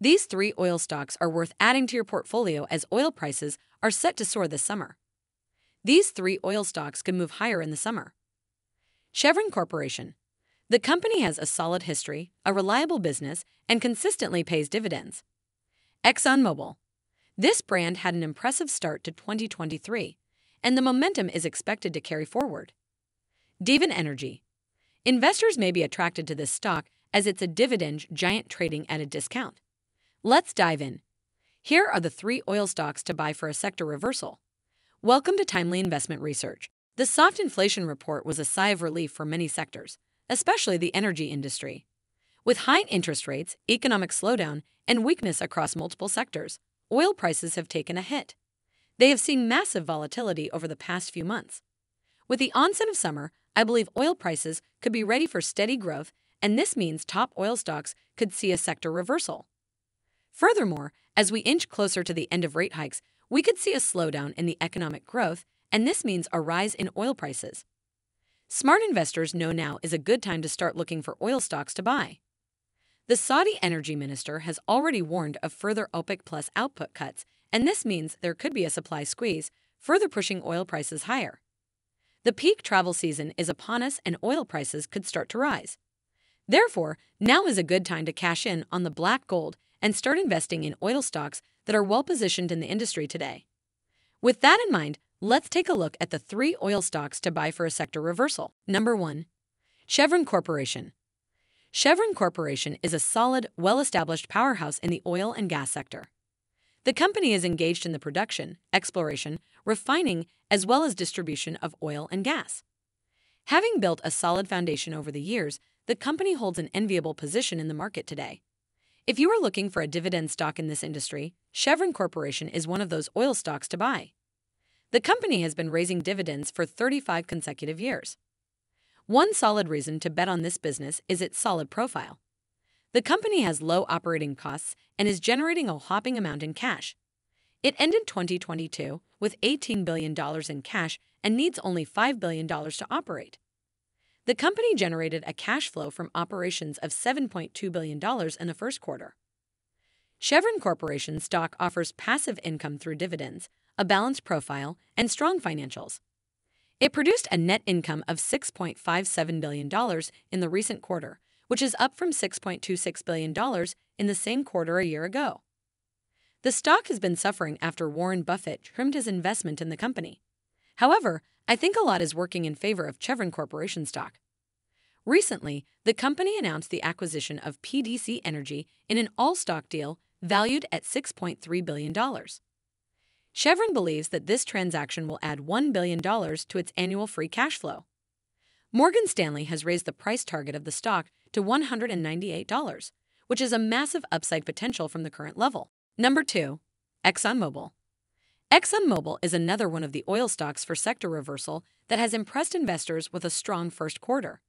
These three oil stocks are worth adding to your portfolio as oil prices are set to soar this summer. These three oil stocks could move higher in the summer. Chevron Corporation. The company has a solid history, a reliable business, and consistently pays dividends. ExxonMobil. This brand had an impressive start to 2023, and the momentum is expected to carry forward. Devon Energy. Investors may be attracted to this stock as it's a dividend giant trading at a discount. Let's dive in. Here are the three oil stocks to buy for a sector reversal. Welcome to Timely Investment Research. The soft inflation report was a sigh of relief for many sectors, especially the energy industry. With high interest rates, economic slowdown, and weakness across multiple sectors, oil prices have taken a hit. They have seen massive volatility over the past few months. With the onset of summer, I believe oil prices could be ready for steady growth, and this means top oil stocks could see a sector reversal. Furthermore, as we inch closer to the end of rate hikes, we could see a slowdown in the economic growth, and this means a rise in oil prices. Smart investors know now is a good time to start looking for oil stocks to buy. The Saudi energy minister has already warned of further OPEC plus output cuts, and this means there could be a supply squeeze, further pushing oil prices higher. The peak travel season is upon us and oil prices could start to rise. Therefore, now is a good time to cash in on the black gold and start investing in oil stocks that are well positioned in the industry today. With that in mind, let's take a look at the three oil stocks to buy for a sector reversal. Number 1. Chevron Corporation. Chevron Corporation is a solid, well established powerhouse in the oil and gas sector. The company is engaged in the production, exploration, refining, as well as distribution of oil and gas. Having built a solid foundation over the years, the company holds an enviable position in the market today. If you are looking for a dividend stock in this industry, Chevron Corporation is one of those oil stocks to buy. The company has been raising dividends for 35 consecutive years. One solid reason to bet on this business is its solid profile. The company has low operating costs and is generating a hopping amount in cash. It ended 2022 with $18 billion in cash and needs only $5 billion to operate. The company generated a cash flow from operations of $7.2 billion in the first quarter. Chevron Corporation stock offers passive income through dividends, a balanced profile, and strong financials. It produced a net income of $6.57 billion in the recent quarter, which is up from $6.26 billion in the same quarter a year ago. The stock has been suffering after Warren Buffett trimmed his investment in the company. However, I think a lot is working in favor of Chevron Corporation stock. Recently, the company announced the acquisition of PDC Energy in an all stock deal valued at $6.3 billion. Chevron believes that this transaction will add $1 billion to its annual free cash flow. Morgan Stanley has raised the price target of the stock to $198, which is a massive upside potential from the current level. Number 2. ExxonMobil. ExxonMobil is another one of the oil stocks for sector reversal that has impressed investors with a strong first quarter.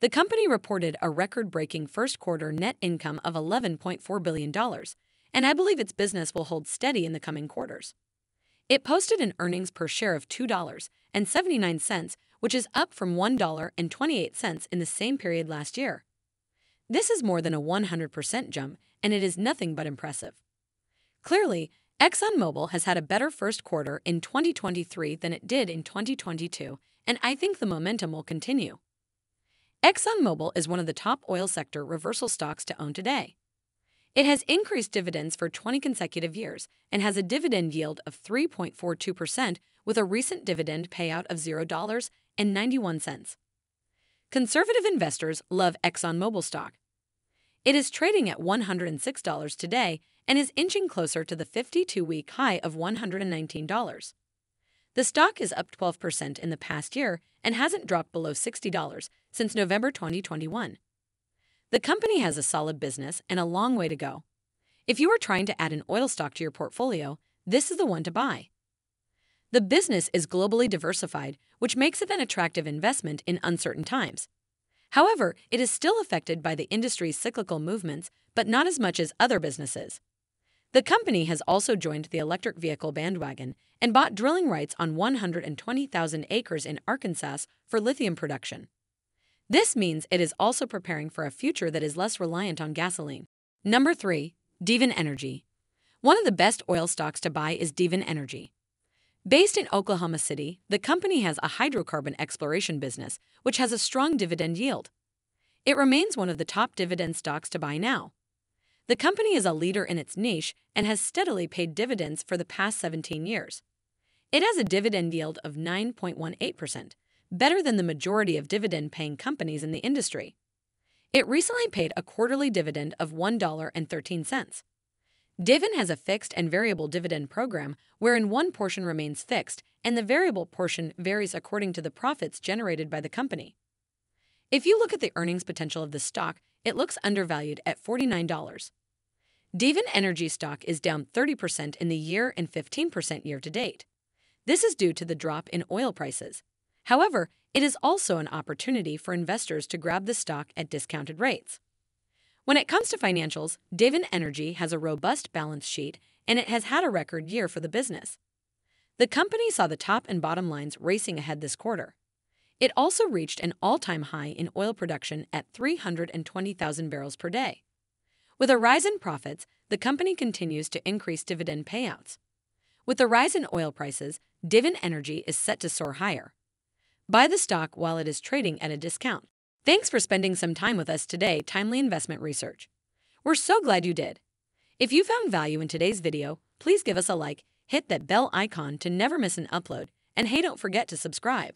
The company reported a record breaking first quarter net income of $11.4 billion, and I believe its business will hold steady in the coming quarters. It posted an earnings per share of $2.79, which is up from $1.28 in the same period last year. This is more than a 100% jump, and it is nothing but impressive. Clearly, ExxonMobil has had a better first quarter in 2023 than it did in 2022, and I think the momentum will continue. ExxonMobil is one of the top oil sector reversal stocks to own today. It has increased dividends for 20 consecutive years and has a dividend yield of 3.42% with a recent dividend payout of $0.91. Conservative investors love ExxonMobil stock. It is trading at $106 today and is inching closer to the 52 week high of $119. The stock is up 12% in the past year and hasn't dropped below $60 since November 2021. The company has a solid business and a long way to go. If you are trying to add an oil stock to your portfolio, this is the one to buy. The business is globally diversified, which makes it an attractive investment in uncertain times. However, it is still affected by the industry's cyclical movements, but not as much as other businesses. The company has also joined the electric vehicle bandwagon and bought drilling rights on 120,000 acres in Arkansas for lithium production. This means it is also preparing for a future that is less reliant on gasoline. Number 3. Devon Energy. One of the best oil stocks to buy is Devon Energy. Based in Oklahoma City, the company has a hydrocarbon exploration business, which has a strong dividend yield. It remains one of the top dividend stocks to buy now. The company is a leader in its niche and has steadily paid dividends for the past 17 years. It has a dividend yield of 9.18%, better than the majority of dividend paying companies in the industry. It recently paid a quarterly dividend of $1.13. Devon has a fixed and variable dividend program wherein one portion remains fixed and the variable portion varies according to the profits generated by the company. If you look at the earnings potential of the stock, it looks undervalued at $49. Devon Energy stock is down 30% in the year and 15% year to date. This is due to the drop in oil prices. However, it is also an opportunity for investors to grab the stock at discounted rates. When it comes to financials, Devon Energy has a robust balance sheet and it has had a record year for the business. The company saw the top and bottom lines racing ahead this quarter. It also reached an all time high in oil production at 320,000 barrels per day. With a rise in profits, the company continues to increase dividend payouts. With the rise in oil prices, Devon Energy is set to soar higher. Buy the stock while it is trading at a discount. Thanks for spending some time with us today, Timely Investment Research. We're so glad you did. If you found value in today's video, please give us a like, hit that bell icon to never miss an upload, and hey, don't forget to subscribe.